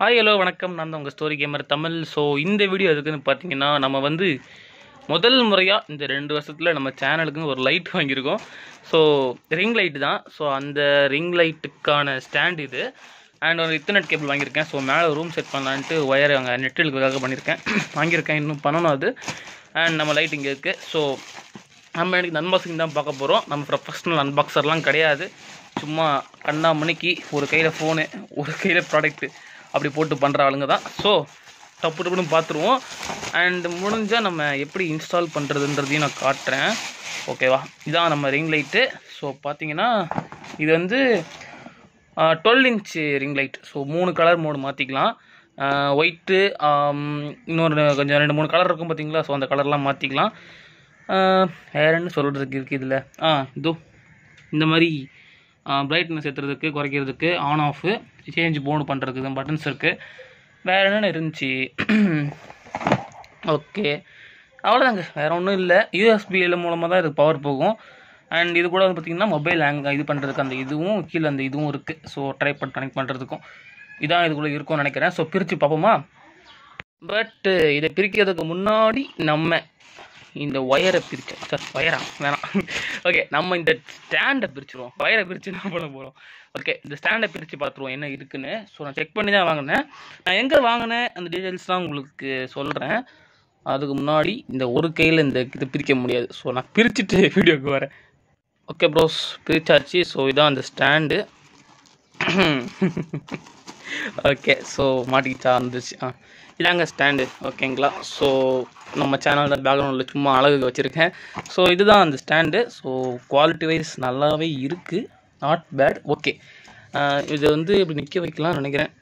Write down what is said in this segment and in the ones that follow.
Hi hello வணக்கம். நான் தான் உங்கள் ஸ்டோரி கேமர் தமிழ். ஸோ இந்த வீடியோ எதுக்குன்னு பார்த்தீங்கன்னா நம்ம வந்து முதல் முறையாக இந்த ரெண்டு வருஷத்தில் நம்ம சேனலுக்குன்னு ஒரு லைட் வாங்கியிருக்கோம். ஸோ ரிங் லைட் தான். ஸோ அந்த ரிங் லைட்டுக்கான ஸ்டாண்ட் இது. அண்ட் ஒரு இத்தனட் கேபிள் வாங்கியிருக்கேன். ஸோ மேலே ரூம் செட் பண்ணலான்ட்டு ஒயர் அங்கே நெட்டிலுக்காக பண்ணியிருக்கேன். வாங்கியிருக்கேன். இன்னும் பண்ணணும் அது. அண்ட் நம்ம லைட் இங்கே இருக்குது ஸோ நம்ம எனக்கு அன்பாக்சிங் தான் பார்க்க போகிறோம் நம்ம ப்ரொஃபஷ்னல் அன்பாக்சர்லாம் கிடையாது. சும்மா கண்ணா மணிக்கு ஒரு கையில் ஃபோனு ஒரு கையில் ப்ராடக்ட்டு அப்படி போட்டு பண்ணுற ஆளுங்க தான். ஸோ டப்பு டப்புன்னு பார்த்துருவோம் அண்ட் முடிஞ்சால் நம்ம எப்படி இன்ஸ்டால் பண்ணுறதுன்றதையும் நான் காட்டுறேன். ஓகேவா இதான் நம்ம ரிங் லைட்டு ஸோ பார்த்தீங்கன்னா இது வந்து twelve inch ring light so மூணு கலர் மூணு மாற்றிக்கலாம் ஒயிட்டு இன்னொரு கொஞ்சம் ரெண்டு மூணு கலர் இருக்கும் பார்த்தீங்களா ஸோ அந்த கலர்லாம் மாற்றிக்கலாம் வேறு என்ன சொல்கிறதுக்கு இருக்குது இதில்? ஆ இதோ இந்த மாதிரி பிரைட்னஸ் ஏற்றுறதுக்கு குறைக்கிறதுக்கு ஆன் ஆஃபு சேஞ்ச் போன் பண்ணுறதுக்கு பட்டன்ஸ் இருக்குது வேறு என்னென்ன இருந்துச்சு? ஓகே அவ்வளோதாங்க வேறு ஒன்றும் இல்லை. யூஎஸ்பியில் மூலமாக தான் இதுக்கு பவர் போகும். அண்ட் இது கூட வந்து பார்த்திங்கன்னா மொபைல் ஹேங் இது பண்ணுறதுக்கு அந்த இதுவும் கீழே அந்த இதுவும் இருக்குது ஸோ ட்ரை பண்ணி கனெக்ட் பண்ணுறதுக்கும் இதான் இதுக்குள்ளே இருக்கும்னு நினைக்கிறேன். ஸோ பிரித்து பார்ப்போமா? பட்டு இதை பிரிக்கிறதுக்கு முன்னாடி நம்ம இந்த ஒயரை பிரிச்சோம் சார் ஒயரா? வேணாம். ஓகே நம்ம இந்த ஸ்டாண்டை பிரிச்சிருவோம். ஒயரை பிரித்து என்ன பண்ண போகிறோம் ஓகே இந்த ஸ்டாண்டை பிரித்து பார்த்துருவோம் என்ன இருக்குன்னு. ஸோ நான் செக் பண்ணி தான் வாங்கினேன். நான் எங்கே வாங்கினேன்? அந்த டீட்டெயில்ஸ்லாம் உங்களுக்கு சொல்கிறேன் அதுக்கு முன்னாடி இந்த ஒரு கையில் இந்த இது பிரிக்க முடியாது. ஸோ நான் பிரிச்சுட்டு வீடியோக்கு வரேன். Okay bros பிரிச்சாச்சு. ஸோ இதான் அந்த ஸ்டாண்டு ஓகே ஸோ மாட்டிக்கிச்சா இருந்துச்சு ஆ இதாங்க ஸ்டாண்டு ஓகேங்களா ஸோ நம்ம சேனலில் பேக்ரவுண்டில் சும்மா அழகுக்கு வச்சுருக்கேன். ஸோ இதுதான் அந்த ஸ்டாண்டு ஸோ குவாலிட்டி வைஸ் நல்லாவே இருக்குது நாட் பேட் ஓகே இது வந்து இப்படி நிற்க வைக்கலாம்னு நினைக்கிறேன்.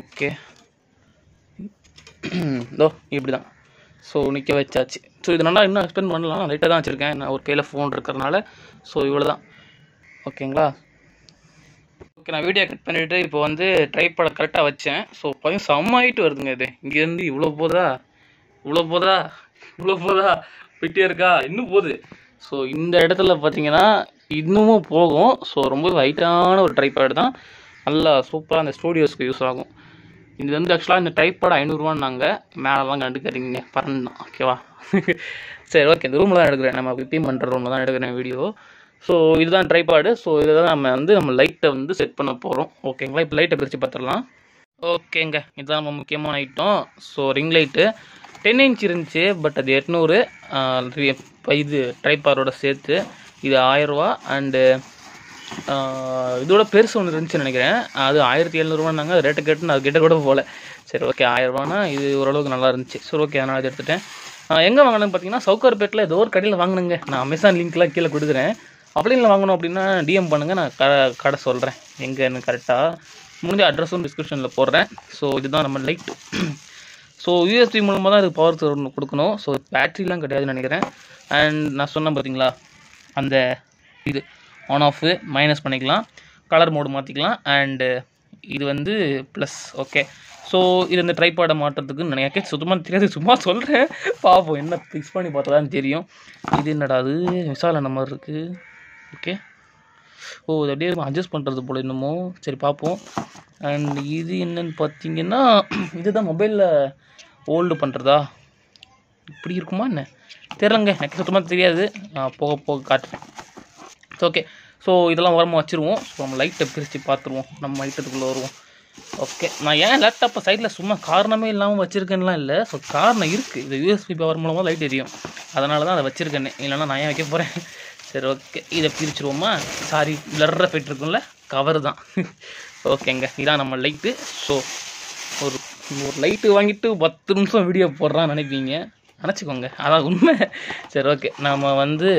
ஓகே இதோ இப்படி தான் ஸோ நிற்க வச்சாச்சு. ஸோ இது நல்லா இன்னும் எக்ஸ்பிளைன் பண்ணலாம் நான் லைட்டாக தான் வச்சுருக்கேன். நான் ஒரு கையில் ஃபோன் இருக்கிறனால ஸோ இவ்வளோ தான் ஓகேங்களா ஓகே நான் வீடியோ கட் பண்ணிவிட்டு இப்போ வந்து ட்ரைப்பட கரெக்டாக வச்சேன். ஸோ பார்த்தீங்கன்னா செம்ம ஆகிட்டு வருதுங்க இது. இங்கேருந்து இவ்வளோ போதா இவ்வளோ போதா இவ்வளோ போதா போயிட்டே இருக்கா இன்னும் போகுது. ஸோ இந்த இடத்துல பார்த்தீங்கன்னா இன்னமும் போகும். ஸோ ரொம்ப ஹைட்டான ஒரு ட்ரைபேட் தான். நல்லா சூப்பராக அந்த ஸ்டூடியோஸ்க்கு யூஸ் ஆகும். இது வந்து ஆக்சுவலாக இந்த டைப்போட ஐநூறுரூவான்னாங்க மேலெலாம் கண்டுக்காதீங்க. பறந்துதான் ஓகேவா? சரி ஓகே இந்த ரூமில் தான் எடுக்கிறேன். நம்ம இப்பயும் பண்ணுற ரூமில் தான் எடுக்கிறேன் வீடியோ ஸோ இதுதான் ட்ரைபாடு ஸோ இதை தான் நம்ம வந்து நம்ம லைட்டை வந்து செட் பண்ண போகிறோம் ஓகேங்களா இப்போ லைட்டை பிரித்து பார்த்துடலாம். ஓகேங்க இதுதான் நம்ம முக்கியமான item so ring light ten inch இருந்துச்சு பட் அது எட்நூறு. இது ட்ரைபாரோட சேர்த்து இது ஆயிரரூவா அண்டு இதோட பெருசு ஒன்று இருந்துச்சுன்னு நினைக்கிறேன். அது ஆயிரத்தி எழுநூறுவான்னாங்க அது ரேட்டை கேட்டு நான் கிட்ட கூட போகல சரி ஓகே ஆயிரரூவானா இது ஓரளவுக்கு நல்லா இருந்துச்சு. சரி ஓகே அதனால் அதை எடுத்துட்டேன். எங்கே வாங்கினேன்னு பார்த்தீங்கன்னா சவுக்கார்பேட்டில் ஏதோ ஒரு கடையில் வாங்கினுங்க. நான் அமேசான் லிங்க்லாம் கீழே கொடுக்குறேன். அப்படின்ல வாங்கணும் அப்படின்னா டிஎம் பண்ணுங்கள் நான் கடை கடை சொல்கிறேன் எங்கேன்னு கரெக்டாக முடிஞ்ச அட்ரஸும் டிஸ்கிரிப்ஷனில் போடுறேன். ஸோ இதுதான் நம்ம லைட் ஸோ யூஎஸ்பி மூலமாக தான் இதுக்கு பவர் தரணும் கொடுக்கணும். ஸோ பேட்ரிலாம் கிடையாதுன்னு நினைக்கிறேன். அண்ட் நான் சொன்னேன் பார்த்தீங்களா அந்த இது ஆன் ஆஃபு மைனஸ் பண்ணிக்கலாம். கலர் மோடு மாற்றிக்கலாம் அண்டு இது வந்து ப்ளஸ் ஓகே ஸோ இது இந்த ட்ரைபாடை மாட்டுறதுக்கு நினைக்க சுத்தமாக தெரியாது. சும்மா சொல்கிறேன் பார்ப்போம் என்ன ஃபிக்ஸ் பண்ணி பார்த்தா தான் தெரியும். இது என்னடா அது? விசால அந்த மாதிரி இருக்குது ஓகே ஓ இது அப்படியே அட்ஜஸ்ட் பண்ணுறது போல் என்னமோ சரி பார்ப்போம். அண்ட் இது என்னன்னு பார்த்தீங்கன்னா இதுதான் மொபைலில் ஹோல்டு பண்ணுறதா இப்படி இருக்குமா என்ன? தெரிலங்க எனக்கு சுத்தமாக தெரியாது. நான் போக போக காட்டுறேன். ஓகே ஸோ இதெல்லாம் ஓரமாக வச்சுருவோம். ஸோ நம்ம லைட்டை பிரித்து பார்த்துருவோம். நம்ம ஐட்டத்துக்குள்ளே வருவோம். ஓகே நான் ஏன் லேப்டாப்பை சைடில் சும்மா காரணமே இல்லாமல் வச்சுருக்கேன்லாம் இல்லை. ஸோ காரணம் இருக்குது இது யூஎஸ்பி பவர் மூலமாக லைட் எரியும். அதனால தான் அதை வச்சுருக்கேனே இல்லைனா நான் ஏன் வைக்க போகிறேன் சரி ஓகே. இதை பிரிச்சுருவோமா? சாரி பிளர்ற போயிட்டு இருக்கும்ல கவர் தான். ஓகேங்க. இதான் நம்ம லைட்டு ஸோ ஒரு ஒரு லைட்டு வாங்கிட்டு பத்து நிமிஷம் வீடியோ போடுறான்னு நினைப்பீங்க. நினச்சிக்கோங்க. அதான் உண்மை. சரி ஓகே. நம்ம வந்து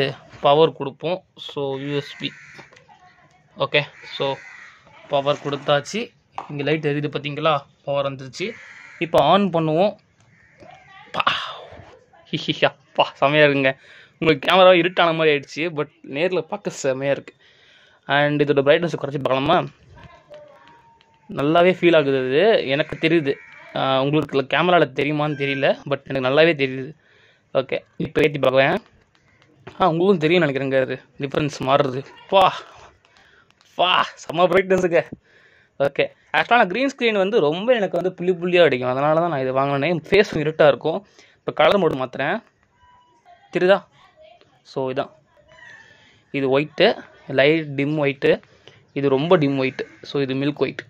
பவர் கொடுப்போம். So USB okay. So power கொடுத்தாச்சு. இங்கே லைட் எரியுது பார்த்தீங்களா பவர் வந்துருச்சு. இப்போ ஆன் பண்ணுவோம். பா. ஹிஹியா பா செமையாக இருக்குங்க. உங்களுக்கு கேமரா இருட்டான மாதிரி ஆயிடுச்சு பட் நேரில் பார்க்க செமையாக இருக்குது அண்ட் இதோட பிரைட்னஸ் குறைச்சி பார்க்கலாமா? நல்லாவே ஃபீல் ஆகுது அது. எனக்கு தெரியுது. உங்களுக்கு கேமராவில் தெரியுமான்னு தெரியல பட் எனக்கு நல்லாவே தெரியுது. ஓகே இப்போ ஏற்றி பார்க்குறேன். ஆ உங்களுக்கும் தெரியும் நினைக்கிறேங்க அது. டிஃப்ரென்ஸ் மாறுறது வா வா செம்ம பிரைட்னஸுங்க ஓகே ஆக்சுவலாக நான் க்ரீன் ஸ்க்ரீன் வந்து ரொம்ப எனக்கு வந்து புள்ளி புள்ளியாக அடிக்கும். அதனால தான் நான் இதை வாங்கினேன். ஃபேஸும் இருட்டாக இருக்கும். இப்போ கலர் மோடு மாற்றுறேன் தெரியுதா? ஸோ இதான். இது ஒயிட்டு லைட் டிம் ஒயிட்டு இது ரொம்ப டிம் ஒயிட்டு ஸோ இது மில்க் ஒயிட்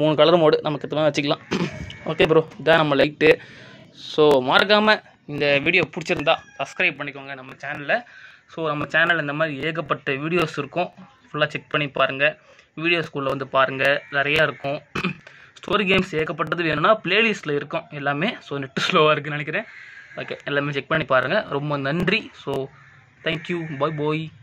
மூணு கலர் மோடு நமக்கு எத்தனை வச்சுக்கலாம். ஓகே ப்ரோ இதான் நம்ம லைட்டு ஸோ மறக்காமல் இந்த வீடியோ பிடிச்சிருந்தா சப்ஸ்கிரைப் பண்ணிக்கோங்க நம்ம சேனலில் ஸோ நம்ம சேனலில் இந்த மாதிரி ஏகப்பட்ட வீடியோஸ் இருக்கும். ஃபுல்லாக செக் பண்ணி பாருங்கள் வீடியோ ஸ்கூலில் வந்து பாருங்கள் நிறையா இருக்கும். ஸ்டோரி கேம்ஸ் ஏகப்பட்டது வேணும்னா ப்ளேலிஸ்ட்டில் இருக்கும் எல்லாமே. ஸோ நெட்டு ஸ்லோவாக இருக்குன்னு நினைக்கிறேன். ஓகே எல்லாமே செக் பண்ணி பாருங்கள் ரொம்ப நன்றி. So thank you. Bye bye